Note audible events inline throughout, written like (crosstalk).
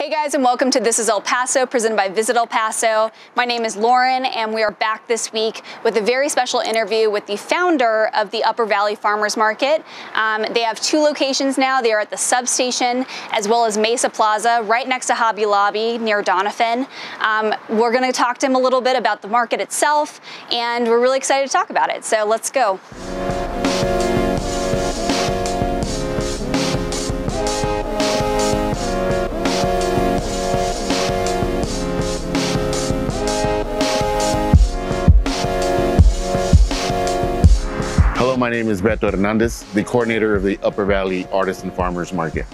Hey guys, and welcome to This is El Paso, presented by Visit El Paso. My name is Lauren, and we are back this week with a very special interview with the founder of the Upper Valley Farmers Market. Um, they have two locations now. They are at the substation as well as Mesa Plaza, right next to Hobby Lobby near Doniphan. Um, we're going to talk to him a little bit about the market itself, and we're really excited to talk about it. So let's go. My name is Beto Hernandez, the coordinator of the Upper Valley Artists and Farmers Market.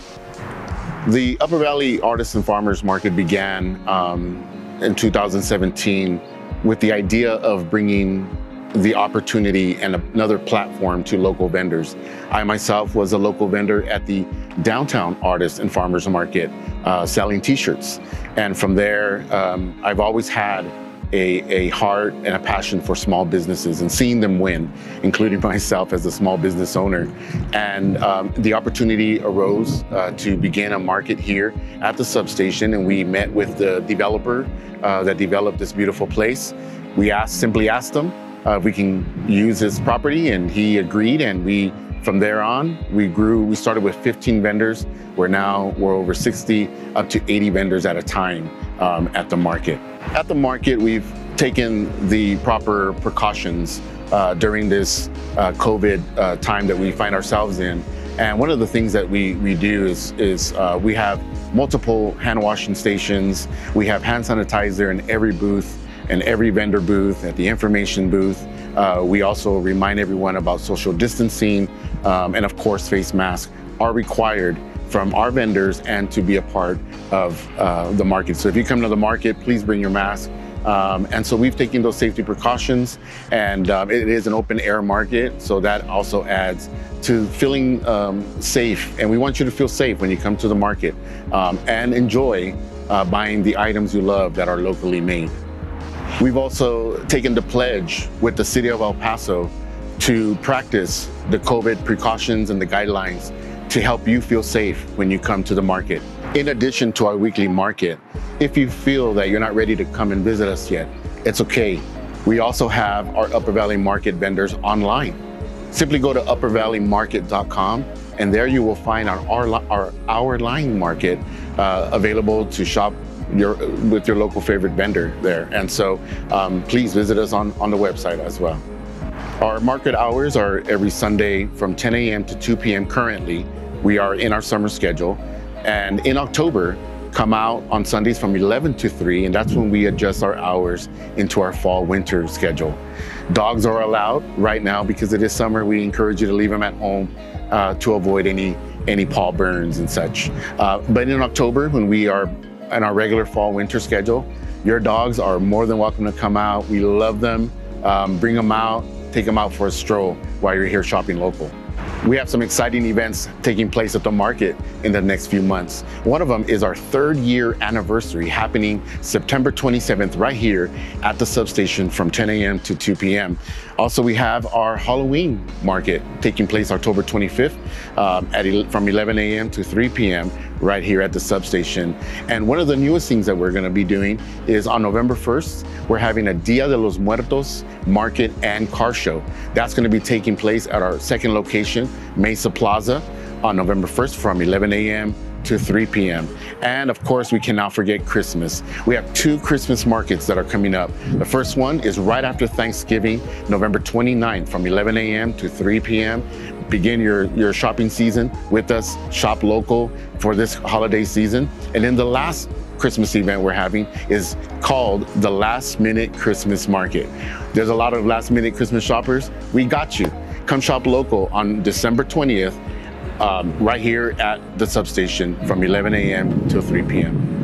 The Upper Valley Artists and Farmers Market began um, in 2017 with the idea of bringing the opportunity and another platform to local vendors. I myself was a local vendor at the downtown Artists and Farmers Market uh, selling t-shirts. And from there, um, I've always had a, a heart and a passion for small businesses and seeing them win, including (laughs) myself as a small business owner. And um, the opportunity arose uh, to begin a market here at the substation, and we met with the developer uh, that developed this beautiful place. We asked, simply asked him uh, if we can use his property, and he agreed, and we from there on, we grew, we started with 15 vendors. We're now, we're over 60, up to 80 vendors at a time um, at the market. At the market, we've taken the proper precautions uh, during this uh, COVID uh, time that we find ourselves in. And one of the things that we, we do is, is uh, we have multiple hand washing stations. We have hand sanitizer in every booth and every vendor booth, at the information booth. Uh, we also remind everyone about social distancing um, and of course face masks are required from our vendors and to be a part of uh, the market. So if you come to the market, please bring your mask. Um, and so we've taken those safety precautions and um, it is an open air market. So that also adds to feeling um, safe. And we want you to feel safe when you come to the market um, and enjoy uh, buying the items you love that are locally made. We've also taken the pledge with the city of El Paso to practice the COVID precautions and the guidelines to help you feel safe when you come to the market. In addition to our weekly market, if you feel that you're not ready to come and visit us yet, it's okay. We also have our Upper Valley Market vendors online. Simply go to uppervalleymarket.com and there you will find our, our, our, line market uh, available to shop your, with your local favorite vendor there. And so um, please visit us on, on the website as well. Our market hours are every Sunday from 10 a.m. to 2 p.m. currently. We are in our summer schedule. And in October, come out on Sundays from 11 to 3, and that's when we adjust our hours into our fall winter schedule. Dogs are allowed right now because it is summer. We encourage you to leave them at home uh, to avoid any any paw burns and such. Uh, but in October, when we are in our regular fall winter schedule, your dogs are more than welcome to come out. We love them. Um, bring them out, take them out for a stroll while you're here shopping local. We have some exciting events taking place at the market in the next few months. One of them is our third year anniversary happening September 27th right here at the substation from 10 a.m. to 2 p.m. Also, we have our Halloween market taking place October 25th um, at from 11 a.m. to 3 p.m. right here at the substation. And one of the newest things that we're going to be doing is on November 1st, we're having a Dia de los Muertos market and car show. That's going to be taking place at our second location, Mesa Plaza, on November 1st from 11 a.m to 3 p.m. And of course, we cannot forget Christmas. We have two Christmas markets that are coming up. The first one is right after Thanksgiving, November 29th from 11 a.m. to 3 p.m. Begin your, your shopping season with us, shop local for this holiday season. And then the last Christmas event we're having is called the Last Minute Christmas Market. There's a lot of last minute Christmas shoppers. We got you. Come shop local on December 20th um, right here at the substation from 11 a.m. till 3 p.m.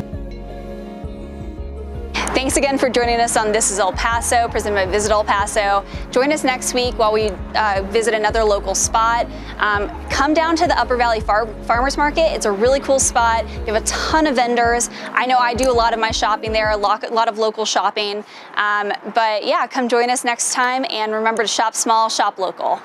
Thanks again for joining us on This is El Paso, presented by Visit El Paso. Join us next week while we uh, visit another local spot. Um, come down to the Upper Valley Far Farmers Market. It's a really cool spot. You have a ton of vendors. I know I do a lot of my shopping there, a lot, a lot of local shopping. Um, but yeah, come join us next time and remember to shop small, shop local.